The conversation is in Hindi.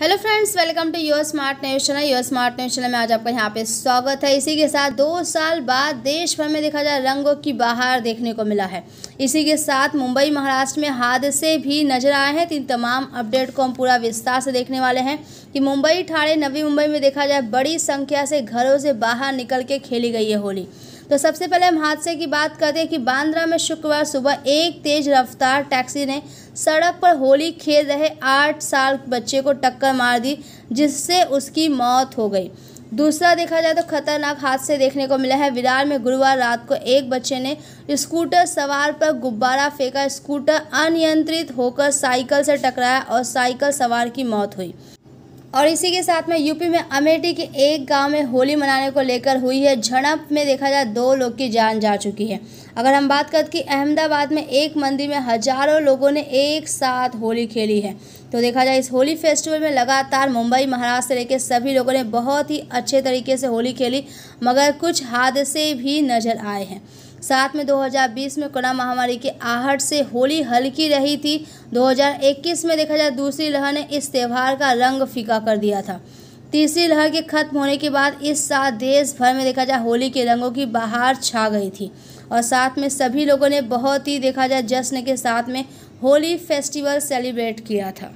Hello friends welcome to your smart news channel your smart news channel में आज आपका यहाँ पे स्वागत है। इसी के साथ दो साल बाद देश भर में देखा जाए, रंगों की बहार देखने को मिला है। इसी के साथ मुंबई, महाराष्ट्र में हादसे भी नज़र आए हैं। इन तमाम अपडेट को हम पूरा विस्तार से देखने वाले हैं कि मुंबई, ठाणे, नवी मुंबई में देखा जाए, बड़ी संख्या से घरों से बाहर निकल के खेली गई है होली। तो सबसे पहले हम हादसे की बात करते हैं कि बांद्रा में शुक्रवार सुबह एक तेज रफ्तार टैक्सी ने सड़क पर होली खेल रहे आठ साल बच्चे को टक्कर मार दी, जिससे उसकी मौत हो गई। दूसरा देखा जाए तो खतरनाक हादसे देखने को मिला है। विरार में गुरुवार रात को एक बच्चे ने स्कूटर सवार पर गुब्बारा फेंका। स्कूटर अनियंत्रित होकर साइकिल से टकराया और साइकिल सवार की मौत हुई। और इसी के साथ में यूपी में अमेठी के एक गाँव में होली मनाने को लेकर हुई है झड़प में देखा जाए दो लोग की जान जा चुकी है। अगर हम बात करें कि अहमदाबाद में एक मंदिर में हज़ारों लोगों ने एक साथ होली खेली है तो देखा जाए इस होली फेस्टिवल में लगातार मुंबई, महाराष्ट्र से लेकर सभी लोगों ने बहुत ही अच्छे तरीके से होली खेली, मगर कुछ हादसे भी नज़र आए हैं। साथ में 2020 में कोरोना महामारी के आहट से होली हल्की रही थी। 2021 में देखा जाए, दूसरी लहर ने इस त्यौहार का रंग फीका कर दिया था। तीसरी लहर के खत्म होने के बाद इस साल देश भर में देखा जाए, होली के रंगों की बहार छा गई थी। और साथ में सभी लोगों ने बहुत ही देखा जाए, जश्न के साथ में होली फेस्टिवल सेलिब्रेट किया था।